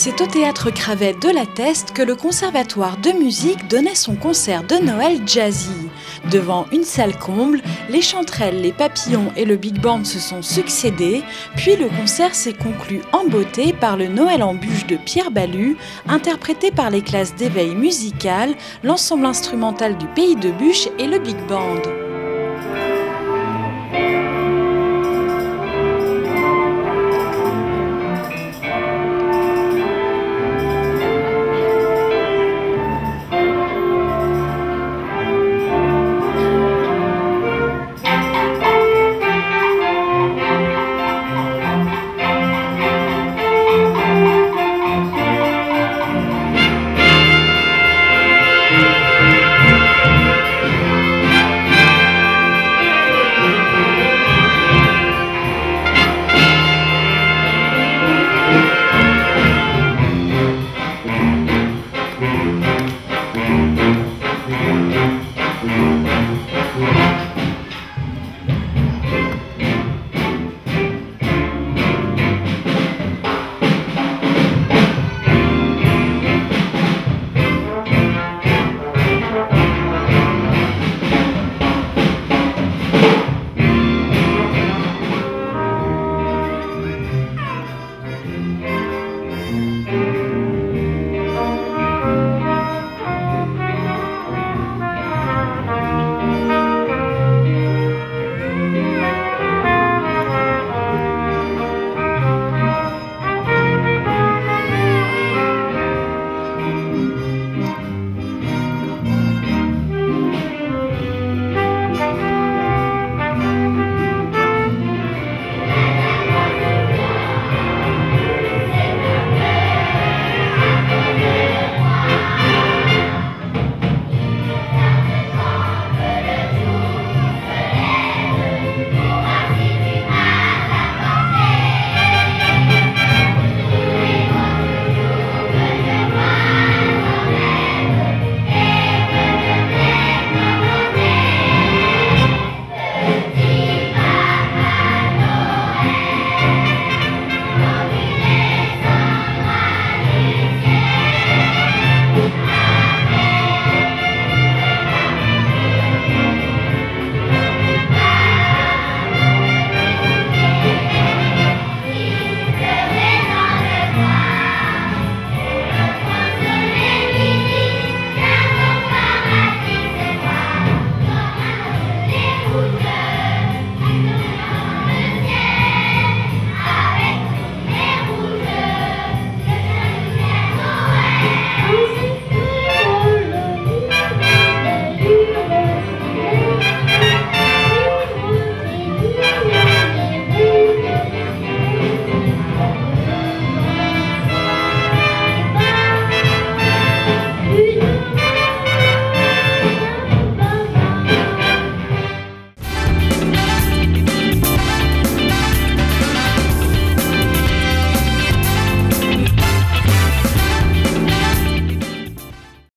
C'est au théâtre Cravet de la Teste que le Conservatoire de musique donnait son concert de Noël jazzy. Devant une salle comble, les chanterelles, les papillons et le big band se sont succédés, puis le concert s'est conclu en beauté par le Noël en bûche de Pierre Balu, interprété par les classes d'éveil musical, l'ensemble instrumental du Pays de Bûche et le big band.